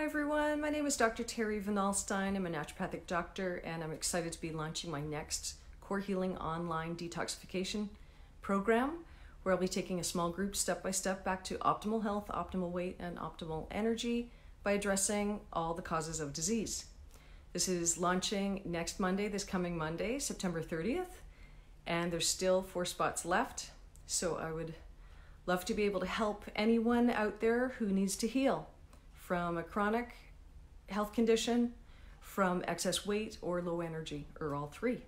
Hi everyone, my name is Dr. Terrie Van Alstyne. I'm a naturopathic doctor and I'm excited to be launching my next Core Healing online detoxification program where I'll be taking a small group step by step back to optimal health, optimal weight, and optimal energy by addressing all the causes of disease. This is launching next Monday, this coming Monday, September 30th, and there's still four spots left. So I would love to be able to help anyone out there who needs to heal from a chronic health condition, from excess weight, or low energy, or all three.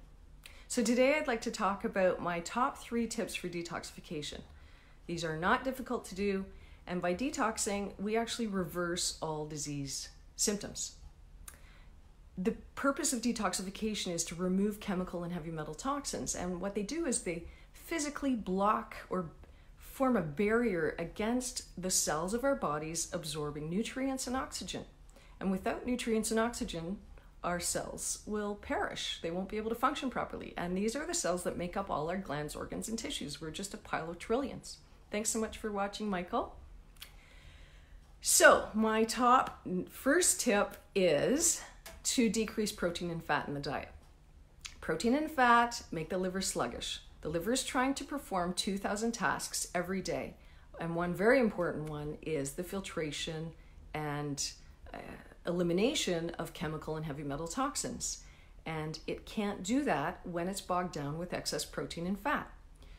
So, today I'd like to talk about my top three tips for detoxification. These are not difficult to do, and by detoxing, we actually reverse all disease symptoms. The purpose of detoxification is to remove chemical and heavy metal toxins, and what they do is they physically block or form a barrier against the cells of our bodies absorbing nutrients and oxygen. And without nutrients and oxygen, our cells will perish. They won't be able to function properly. And these are the cells that make up all our glands, organs, and tissues. We're just a pile of trillions. Thanks so much for watching, Michael. So, my top first tip is to decrease protein and fat in the diet. Protein and fat make the liver sluggish. The liver is trying to perform 2,000 tasks every day. And one very important one is the filtration and uh, elimination of chemical and heavy metal toxins. And it can't do that when it's bogged down with excess protein and fat.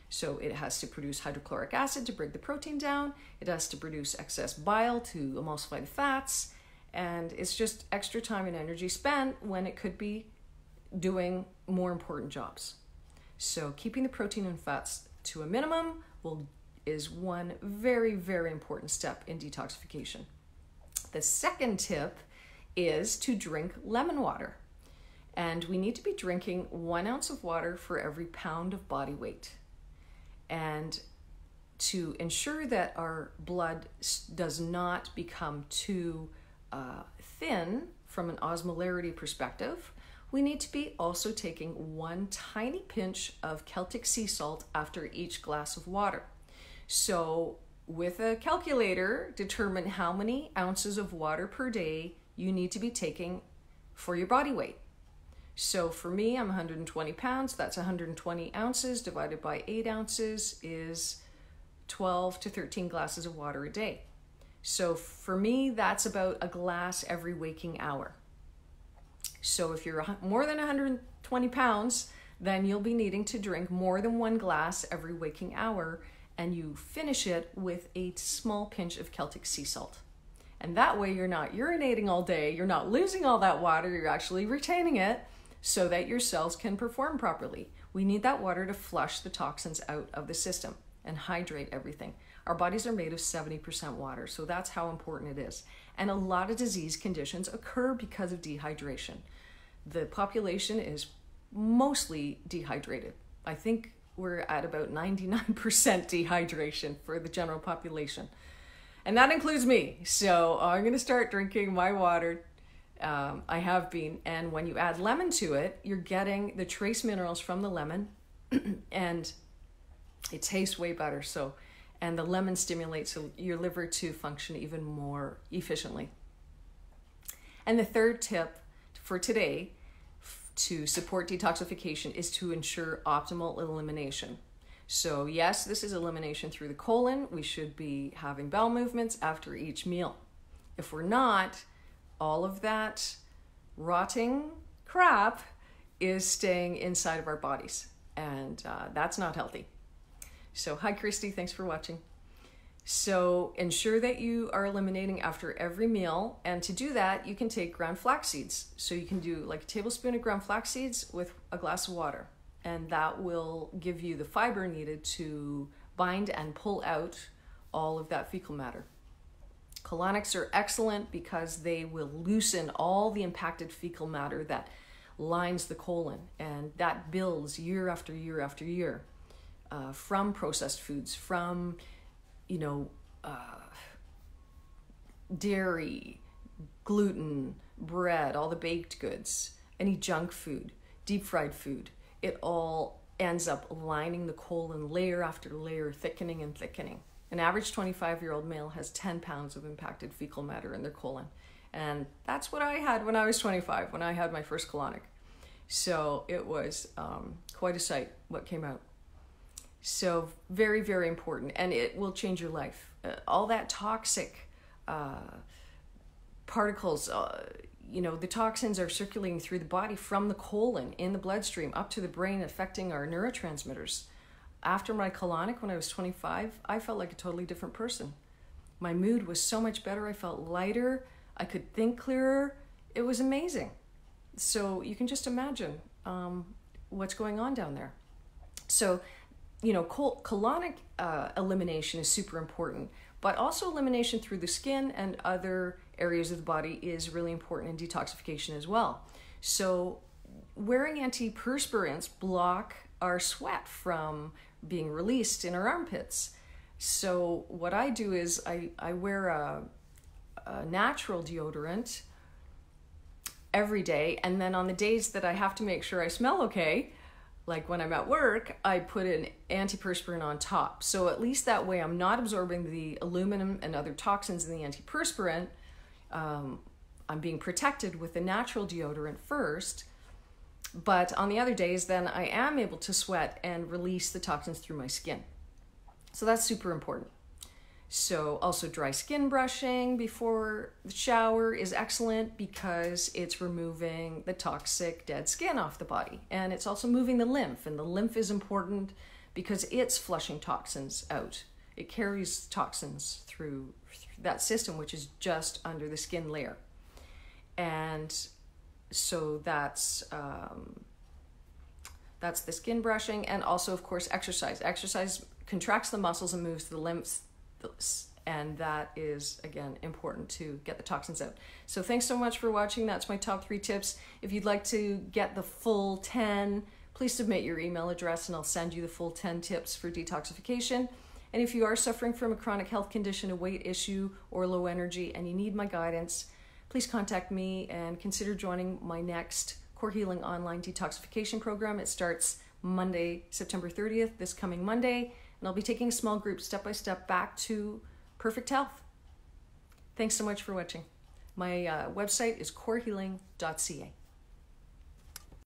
So it has to produce hydrochloric acid to break the protein down, it has to produce excess bile to emulsify the fats, and it's just extra time and energy spent when it could be doing more important jobs. So keeping the protein and fats to a minimum will is one very very important step in detoxification. The second tip is to drink lemon water. And we need to be drinking one ounce of water for every pound of body weight. And to ensure that our blood does not become too uh, thin from an osmolarity perspective, we need to be also taking one tiny pinch of Celtic sea salt after each glass of water. So, with a calculator, determine how many ounces of water per day you need to be taking for your body weight. So, for me, I'm 120 pounds, that's 120 ounces divided by 8 ounces is 12 to 13 glasses of water a day. So, for me, that's about a glass every waking hour. So if you're more than 120 pounds, then you'll be needing to drink more than one glass every waking hour, and you finish it with a small pinch of Celtic sea salt. And that way, you're not urinating all day, you're not losing all that water, you're actually retaining it so that your cells can perform properly. We need that water to flush the toxins out of the system and hydrate everything. Our bodies are made of 70% water, so that's how important it is. And a lot of disease conditions occur because of dehydration the population is mostly dehydrated. I think we're at about 99% dehydration for the general population. And that includes me. So I'm going to start drinking my water. Um, I have been. And when you add lemon to it, you're getting the trace minerals from the lemon and it tastes way better. So, and the lemon stimulates your liver to function even more efficiently. And the third tip for today to support detoxification is to ensure optimal elimination. So, yes, this is elimination through the colon. We should be having bowel movements after each meal. If we're not, all of that rotting crap is staying inside of our bodies, and uh, that's not healthy. So, hi, Christy. Thanks for watching. So ensure that you are eliminating after every meal. And to do that, you can take ground flax seeds. So you can do like a tablespoon of ground flax seeds with a glass of water. And that will give you the fiber needed to bind and pull out all of that fecal matter. Colonics are excellent because they will loosen all the impacted fecal matter that lines the colon, and that builds year after year after year uh, from processed foods, from you know, uh, dairy, gluten, bread, all the baked goods, any junk food, deep fried food, it all ends up lining the colon layer after layer, thickening and thickening. An average 25 year old male has 10 pounds of impacted fecal matter in their colon. And that's what I had when I was 25, when I had my first colonic. So it was um, quite a sight what came out. So, very, very important. And it will change your life. Uh, all that toxic uh, particles, uh, you know, the toxins are circulating through the body from the colon in the bloodstream up to the brain, affecting our neurotransmitters. After my colonic, when I was 25, I felt like a totally different person. My mood was so much better. I felt lighter. I could think clearer. It was amazing. So you can just imagine um, what's going on down there. So, you know, col- colonic uh, elimination is super important, but also elimination through the skin and other areas of the body is really important in detoxification as well. So, wearing antiperspirants block our sweat from being released in our armpits. So, what I do is I, I wear a, a natural deodorant every day, and then on the days that I have to make sure I smell okay, like when I'm at work, I put an antiperspirant on top. So at least that way I'm not absorbing the aluminum and other toxins in the antiperspirant um, I'm being protected with the natural deodorant first. But on the other days, then I am able to sweat and release the toxins through my skin. So that's super important. So, also dry skin brushing before the shower is excellent because it's removing the toxic dead skin off the body. And it's also moving the lymph, and the lymph is important because it's flushing toxins out. It carries toxins through that system, which is just under the skin layer. And so that's um, that's the skin brushing, and also, of course, exercise. Exercise contracts the muscles and moves the lymphs, and that is again important to get the toxins out. So, thanks so much for watching. That's my top three tips. If you'd like to get the full 10, please submit your email address, and I'll send you the full 10 tips for detoxification. And if you are suffering from a chronic health condition, a weight issue, or low energy, and you need my guidance, please contact me and consider joining my next Core Healing Online Detoxification Program. It starts Monday, September 30th, this coming Monday, and I'll be taking a small group step by step back to perfect health. Thanks so much for watching. My uh, website is corehealing.ca.